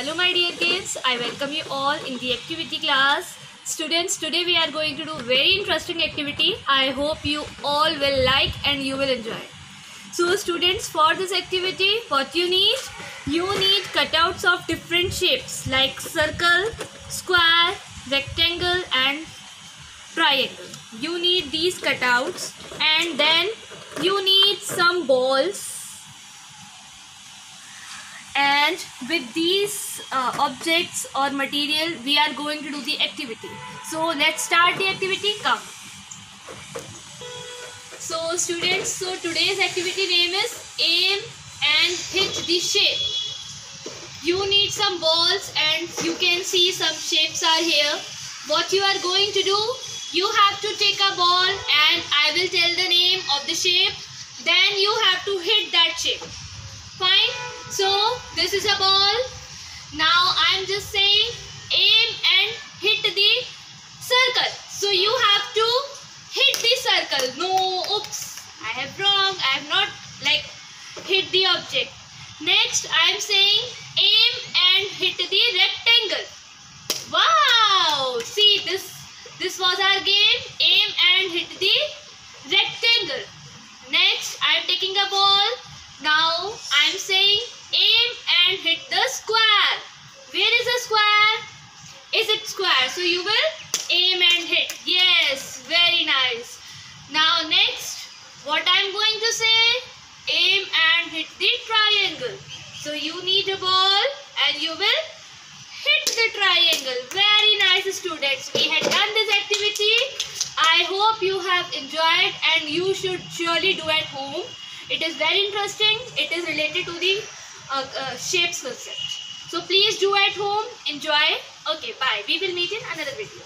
Hello my dear kids, I welcome you all in the activity class. Students, today we are going to do very interesting activity. I hope you all will like and you will enjoy. So students, for this activity, what you need? You need cutouts of different shapes like circle, square, rectangle and triangle. You need these cutouts and then you need some balls and with these uh, objects or material we are going to do the activity. So let's start the activity. Come. So students so today's activity name is aim and hit the shape. You need some balls and you can see some shapes are here. What you are going to do you have to take a ball and i will tell the name of the shape. Then you have to hit that shape. Fine so this is a ball. Now i'm just saying aim and hit the circle. So you have to hit the circle. No oops. I have wrong. I have not like hit the object. Next i am saying aim and hit the rectangle. Wow! See this this was our game. Aim and hit the rectangle. Next i am taking a ball. Now I am saying hit the square. Where is the square? Is it square? So you will aim and hit. Yes, very nice. Now next, what I am going to say? Aim and hit the triangle. So you need a ball and you will hit the triangle. Very nice students. We had done this activity. I hope you have enjoyed and you should surely do at home. It is very interesting. It is related to the uh, uh, shapes concept. So please do at home. Enjoy. Okay, bye. We will meet in another video.